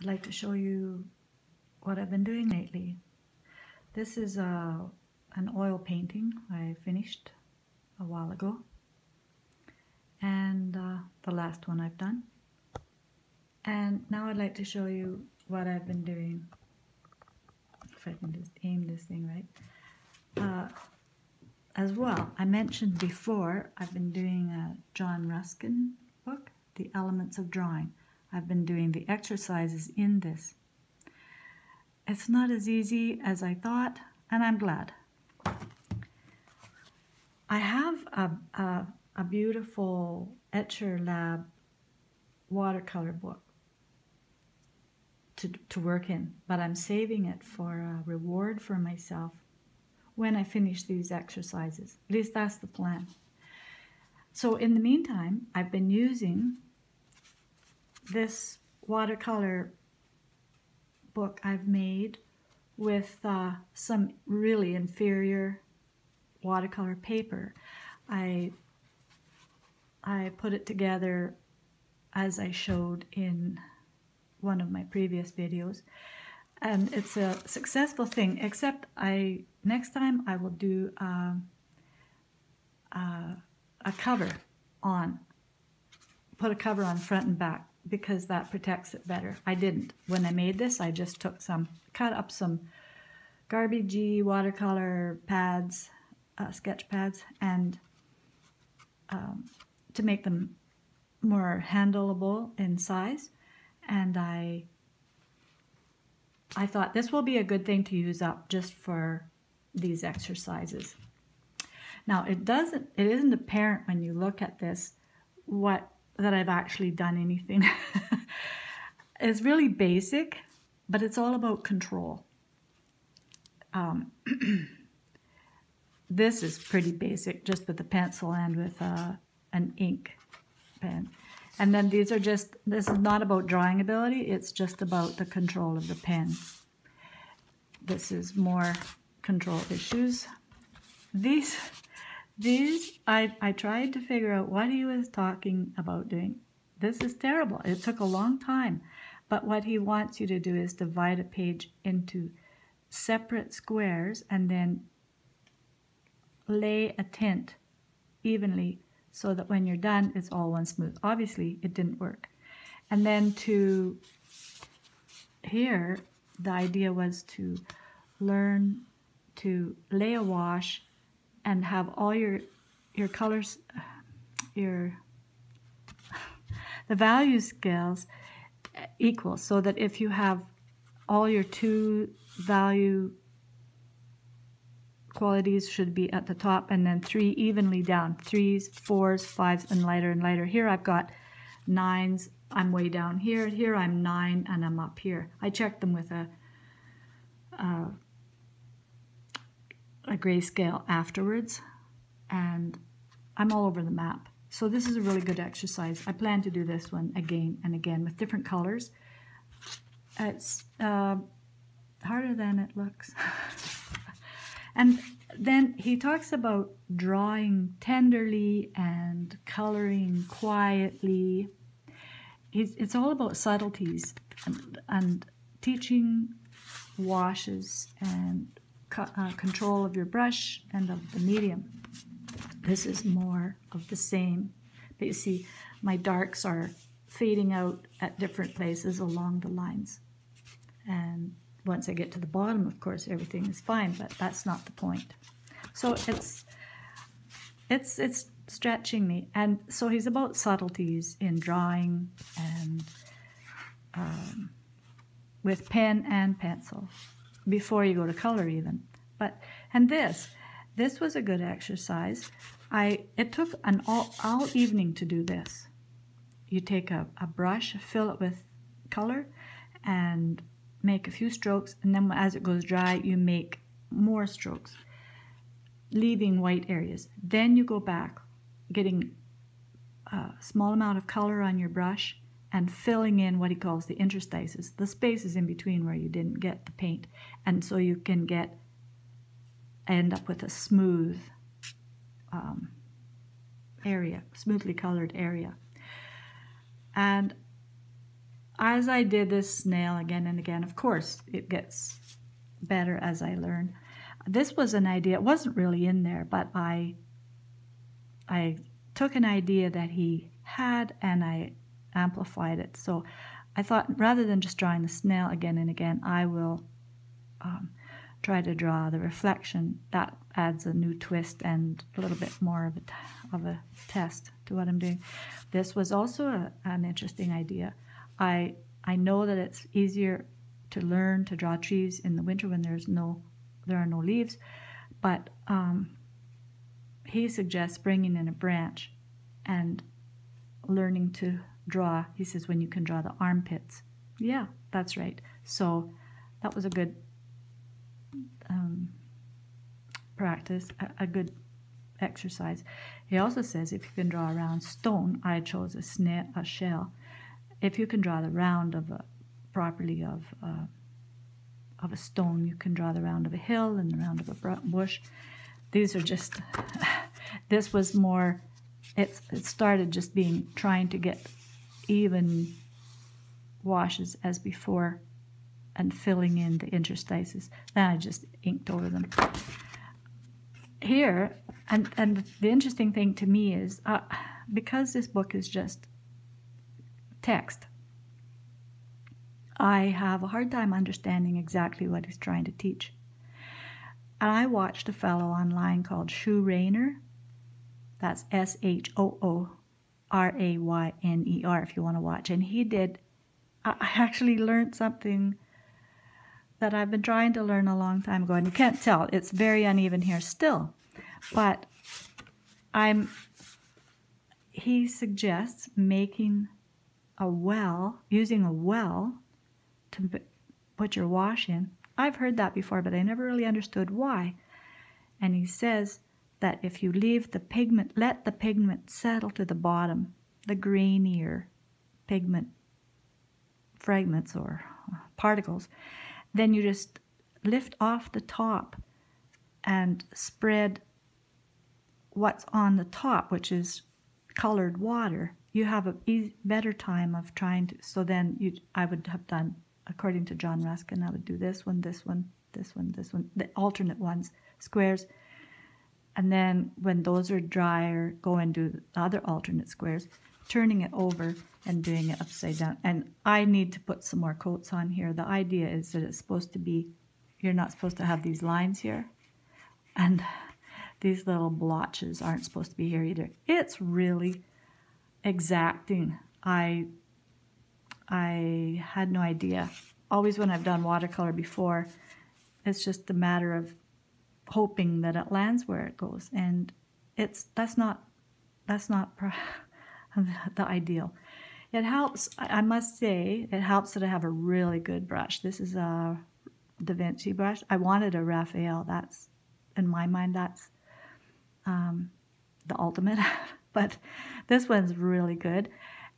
I'd like to show you what I've been doing lately. This is a, uh, an oil painting I finished a while ago and uh, the last one I've done. And now I'd like to show you what I've been doing. If I can just aim this thing right. Uh, as well, I mentioned before I've been doing a John Ruskin book, The Elements of Drawing. I've been doing the exercises in this. It's not as easy as I thought, and I'm glad. I have a, a, a beautiful Etchr Lab watercolor book to, to work in, but I'm saving it for a reward for myself when I finish these exercises. At least that's the plan. So in the meantime, I've been using this watercolor book I've made with uh, some really inferior watercolor paper. I, I put it together as I showed in one of my previous videos and it's a successful thing except I next time I will do uh, uh, a cover on put a cover on front and back because that protects it better. I didn't. When I made this, I just took some, cut up some garbagey watercolor pads, uh, sketch pads, and um, to make them more handleable in size. And I, I thought this will be a good thing to use up just for these exercises. Now it doesn't, it isn't apparent when you look at this what that I've actually done anything. it's really basic, but it's all about control. Um, this is pretty basic, just with a pencil and with uh, an ink pen. And then these are just, this is not about drawing ability, it's just about the control of the pen. This is more control issues. These these, I, I tried to figure out what he was talking about doing. This is terrible. It took a long time. But what he wants you to do is divide a page into separate squares and then lay a tint evenly so that when you're done, it's all one smooth. Obviously, it didn't work. And then to here, the idea was to learn to lay a wash and have all your your colors your the value scales equal so that if you have all your two value qualities should be at the top and then three evenly down threes fours fives and lighter and lighter. Here I've got nines. I'm way down here. Here I'm nine and I'm up here. I checked them with a, a a grayscale afterwards and I'm all over the map. So this is a really good exercise. I plan to do this one again and again with different colors. It's uh, harder than it looks. and then he talks about drawing tenderly and coloring quietly. It's, it's all about subtleties and, and teaching washes and uh, control of your brush and of the medium. This is more of the same. But you see, my darks are fading out at different places along the lines. And once I get to the bottom, of course, everything is fine, but that's not the point. So it's it's it's stretching me. And so he's about subtleties in drawing and um, with pen and pencil before you go to color even. But and this, this was a good exercise. I it took an all, all evening to do this. You take a, a brush, fill it with color, and make a few strokes, and then as it goes dry, you make more strokes, leaving white areas. Then you go back, getting a small amount of color on your brush, and filling in what he calls the interstices, the spaces in between where you didn't get the paint. And so you can get end up with a smooth um, area, smoothly colored area. And as I did this snail again and again, of course, it gets better as I learn. This was an idea, it wasn't really in there, but I, I took an idea that he had and I amplified it. So I thought rather than just drawing the snail again and again, I will um, try to draw the reflection. That adds a new twist and a little bit more of a, of a test to what I'm doing. This was also a, an interesting idea. I I know that it's easier to learn to draw trees in the winter when there's no there are no leaves, but um, he suggests bringing in a branch and learning to draw. He says when you can draw the armpits. Yeah, that's right. So that was a good um, practice, a, a, good exercise. He also says if you can draw a round stone, I chose a, snare, a shell. If you can draw the round of a properly of uh, of a stone, you can draw the round of a hill and the round of a bush. These are just. this was more. It it started just being trying to get even washes as before and filling in the interstices. Then I just inked over them. Here, and, and the interesting thing to me is uh, because this book is just text, I have a hard time understanding exactly what he's trying to teach. And I watched a fellow online called Shoo Rayner. That's S H O O R A Y N E R if you want to watch. And he did, I actually learned something that I've been trying to learn a long time ago. And you can't tell, it's very uneven here still. But I'm, he suggests making a well, using a well to put your wash in. I've heard that before, but I never really understood why. And he says that if you leave the pigment, let the pigment settle to the bottom, the grainier pigment fragments or uh, particles, then you just lift off the top and spread what's on the top, which is colored water. You have a better time of trying to. So then you, I would have done, according to John Ruskin, I would do this one, this one, this one, this one, the alternate ones, squares, and then when those are drier, go and do the other alternate squares, turning it over and doing it upside down. And I need to put some more coats on here. The idea is that it's supposed to be, you're not supposed to have these lines here. And these little blotches aren't supposed to be here either. It's really exacting. I, I had no idea. Always when I've done watercolor before, it's just a matter of hoping that it lands where it goes. And it's that's not that's not the ideal. It helps, I must say, it helps that I have a really good brush. This is a Da Vinci brush. I wanted a Raphael. That's, in my mind, that's um, the ultimate. but this one's really good.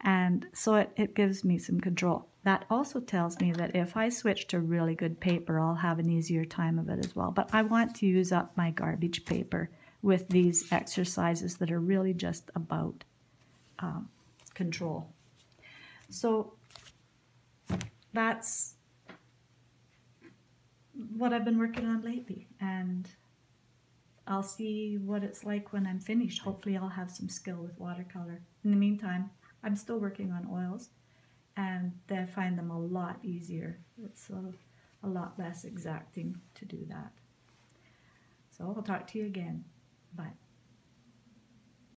And so it, it gives me some control. That also tells me that if I switch to really good paper, I'll have an easier time of it as well. But I want to use up my garbage paper with these exercises that are really just about um, control. So that's what I've been working on lately. And I'll see what it's like when I'm finished. Hopefully I'll have some skill with watercolor. In the meantime, I'm still working on oils and I find them a lot easier. It's a, a lot less exacting to do that. So I'll talk to you again. Bye.